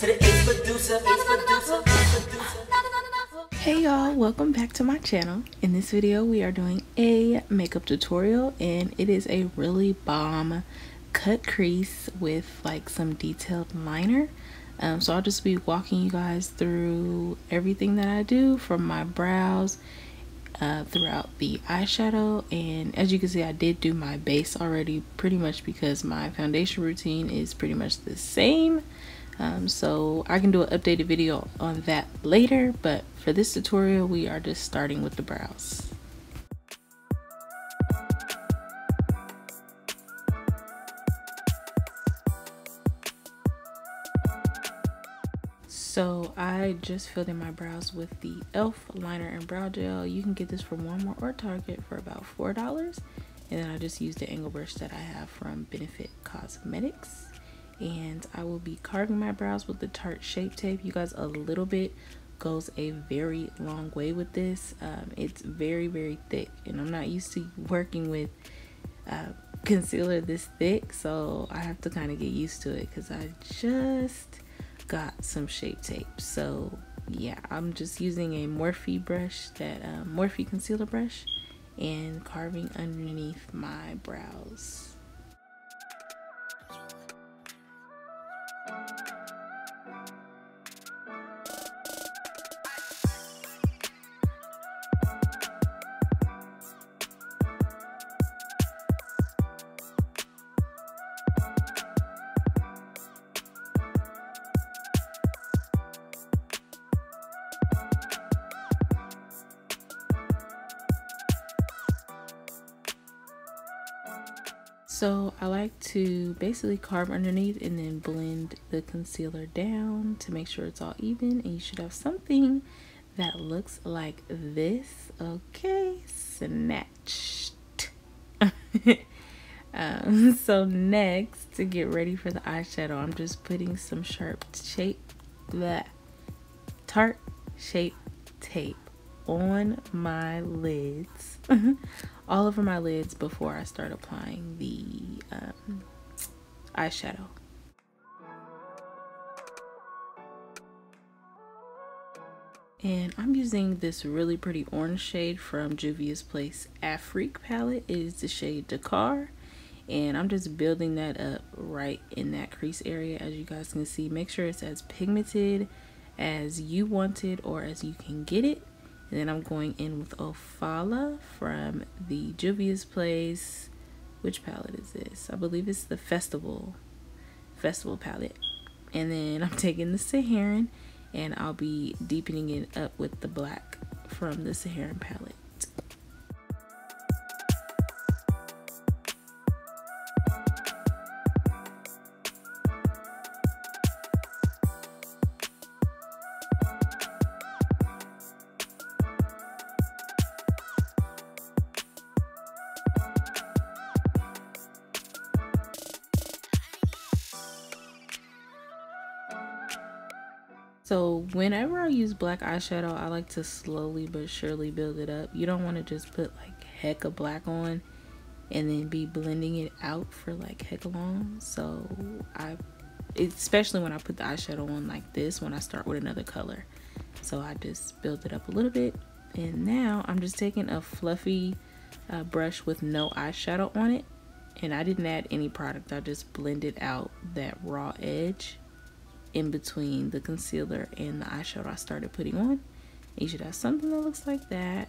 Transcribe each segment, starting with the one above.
Hey y'all, welcome back to my channel. In this video, we are doing a makeup tutorial and it is a really bomb cut crease with like some detailed liner. Um, so I'll just be walking you guys through everything that I do from my brows uh, throughout the eyeshadow. And as you can see I did do my base already pretty much because my foundation routine is pretty much the same um, so I can do an updated video on that later but for this tutorial we are just starting with the brows So I just filled in my brows with the e.l.f. liner and brow gel. You can get this from Walmart or Target for about $4. And then I just used the angle brush that I have from Benefit Cosmetics. And I will be carving my brows with the Tarte Shape Tape. You guys, a little bit goes a very long way with this. Um, it's very, very thick. And I'm not used to working with uh, concealer this thick. So I have to kind of get used to it because I just got some shape tape so yeah i'm just using a morphe brush that uh, morphe concealer brush and carving underneath my brows So I like to basically carve underneath and then blend the concealer down to make sure it's all even and you should have something that looks like this. Okay, snatched. um, so next to get ready for the eyeshadow, I'm just putting some sharp shape, that Tarte shape tape on my lids all over my lids before I start applying the um, eyeshadow. And I'm using this really pretty orange shade from Juvia's Place Afrique palette. It is the shade Dakar. And I'm just building that up right in that crease area as you guys can see. Make sure it's as pigmented as you want it or as you can get it. And then I'm going in with Ofala from the Juvia's Place. Which palette is this? I believe it's the Festival Festival palette. And then I'm taking the Saharan and I'll be deepening it up with the black from the Saharan palette. So whenever I use black eyeshadow, I like to slowly but surely build it up. You don't want to just put like heck of black on and then be blending it out for like heck long. So I, especially when I put the eyeshadow on like this, when I start with another color. So I just build it up a little bit. And now I'm just taking a fluffy uh, brush with no eyeshadow on it. And I didn't add any product. I just blended out that raw edge in between the concealer and the eyeshadow I started putting on. You should have something that looks like that.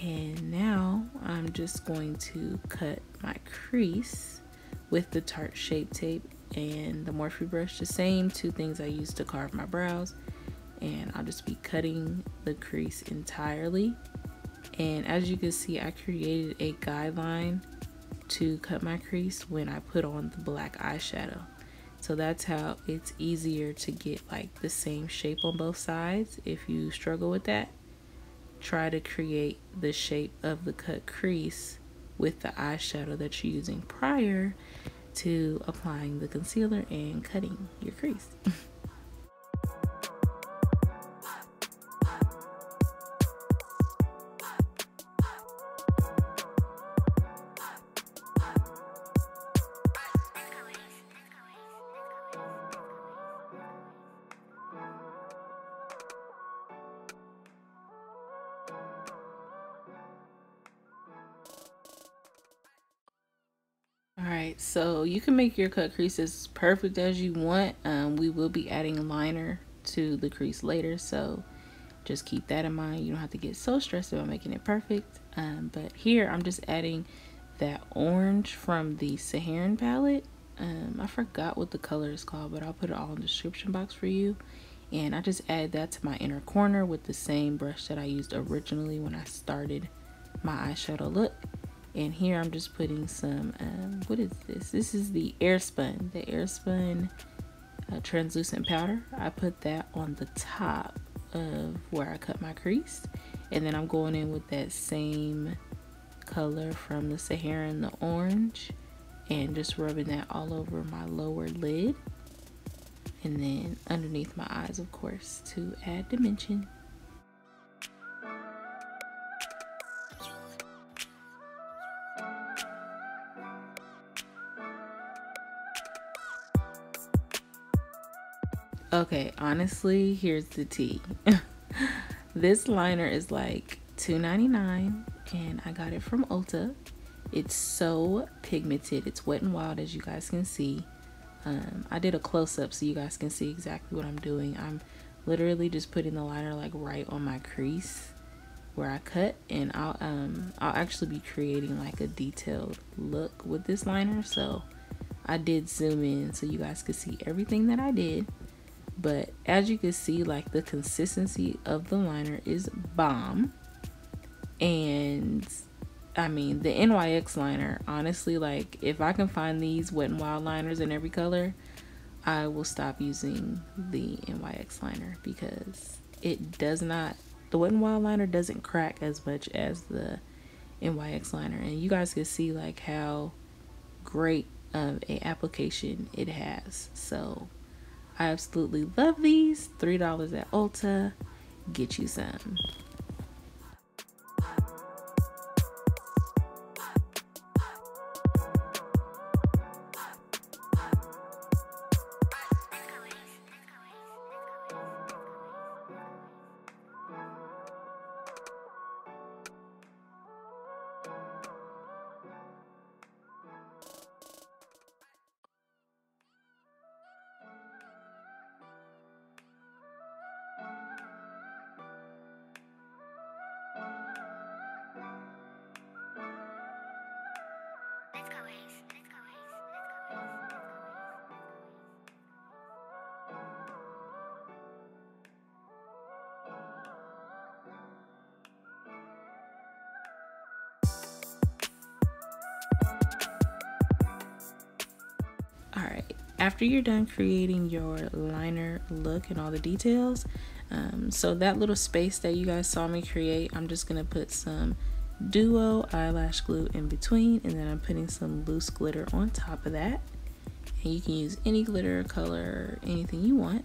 And now I'm just going to cut my crease with the Tarte Shape Tape and the Morphe brush. The same two things I used to carve my brows. And I'll just be cutting the crease entirely. And as you can see, I created a guideline to cut my crease when I put on the black eyeshadow. So that's how it's easier to get like the same shape on both sides. If you struggle with that, try to create the shape of the cut crease with the eyeshadow that you're using prior to applying the concealer and cutting your crease. So you can make your cut crease as perfect as you want. Um, we will be adding liner to the crease later, so just keep that in mind. You don't have to get so stressed about making it perfect. Um, but here I'm just adding that orange from the Saharan palette. Um, I forgot what the color is called, but I'll put it all in the description box for you. And I just add that to my inner corner with the same brush that I used originally when I started my eyeshadow look. And here I'm just putting some, um, what is this? This is the Airspun, the Airspun uh, translucent powder. I put that on the top of where I cut my crease. And then I'm going in with that same color from the Saharan, the orange, and just rubbing that all over my lower lid. And then underneath my eyes, of course, to add dimension. Okay, honestly, here's the tea. this liner is like $2.99 and I got it from Ulta. It's so pigmented. It's wet and wild as you guys can see. Um, I did a close-up so you guys can see exactly what I'm doing. I'm literally just putting the liner like right on my crease where I cut and I'll um I'll actually be creating like a detailed look with this liner so I did zoom in so you guys could see everything that I did but as you can see like the consistency of the liner is bomb. And I mean the NYX liner honestly like if I can find these wet and wild liners in every color I will stop using the NYX liner because it does not the wet and wild liner doesn't crack as much as the NYX liner. And you guys can see like how great of a application it has. So I absolutely love these. $3 at Ulta. Get you some. Right after you're done creating your liner look and all the details um, so that little space that you guys saw me create I'm just gonna put some duo eyelash glue in between and then I'm putting some loose glitter on top of that. And you can use any glitter color anything you want.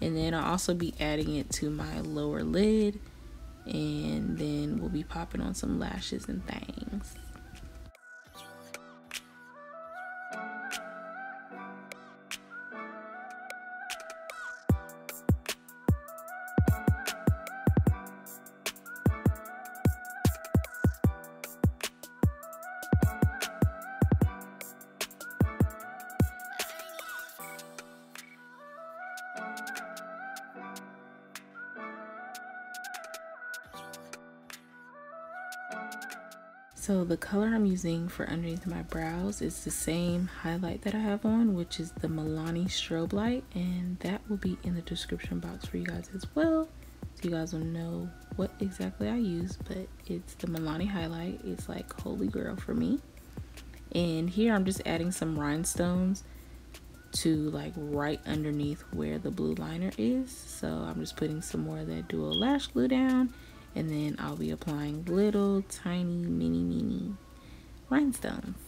And then I'll also be adding it to my lower lid and then we'll be popping on some lashes and things So the color I'm using for underneath my brows is the same highlight that I have on, which is the Milani Strobe Light. And that will be in the description box for you guys as well. So you guys will know what exactly I use, but it's the Milani highlight. It's like holy grail for me. And here I'm just adding some rhinestones to like right underneath where the blue liner is. So I'm just putting some more of that duo lash glue down and then I'll be applying little tiny mini mini rhinestones.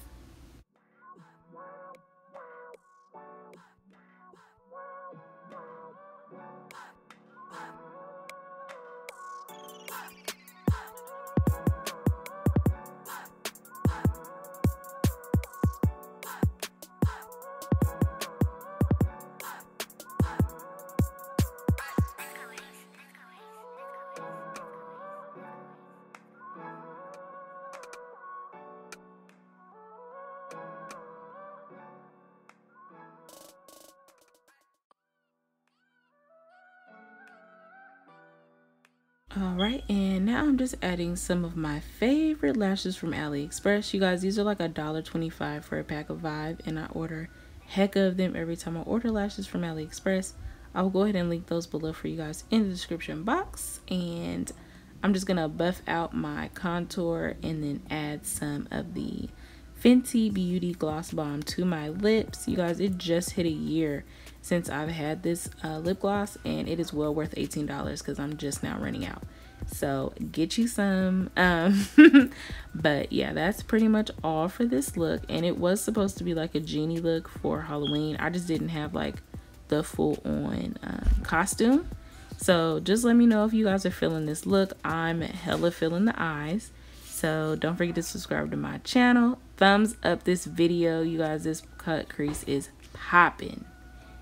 Alright, and now I'm just adding some of my favorite lashes from AliExpress. You guys, these are like a dollar twenty-five for a pack of five, and I order heck of them every time I order lashes from AliExpress. I will go ahead and link those below for you guys in the description box. And I'm just going to buff out my contour and then add some of the Fenty Beauty Gloss Bomb to my lips. You guys, it just hit a year since I've had this uh, lip gloss and it is well worth $18 because I'm just now running out. So get you some. Um, but yeah, that's pretty much all for this look. And it was supposed to be like a genie look for Halloween. I just didn't have like the full on um, costume. So just let me know if you guys are feeling this look. I'm hella feeling the eyes. So don't forget to subscribe to my channel. Thumbs up this video. You guys, this cut crease is popping